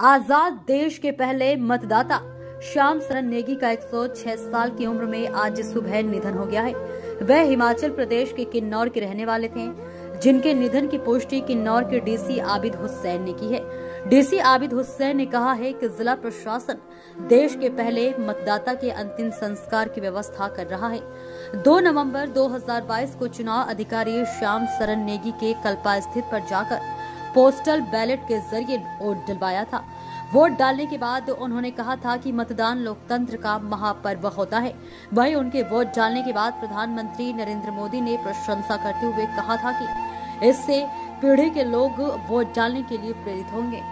आज़ाद देश के पहले मतदाता। श्याम सरन नेगी का 106 साल की उम्र में आज सुबह निधन हो गया है। वह हिमाचल प्रदेश के किन्नौर के रहने वाले थे, जिनके निधन की पुष्टि किन्नौर के डीसी आबिद हुसैन ने की है। डीसी आबिद हुसैन ने कहा है कि जिला प्रशासन देश के पहले मतदाता के अंतिम संस्कार की व्यवस्था कर रहा है। 2 नवंबर 2022 को चुनाव अधिकारी श्याम सरन नेगी के कल्पा स्थित पर जाकर पोस्टल बैलेट के ज़रिए वोट डलवाया था। वोट डालने के बाद उन्होंने कहा था कि मतदान लोकतंत्र का महापर्व होता है। वहीं उनके वोट डालने के बाद प्रधानमंत्री नरेंद्र मोदी ने प्रशंसा करते हुए कहा था कि इससे पीढ़ी के लोग वोट डालने के लिए प्रेरित होंगे।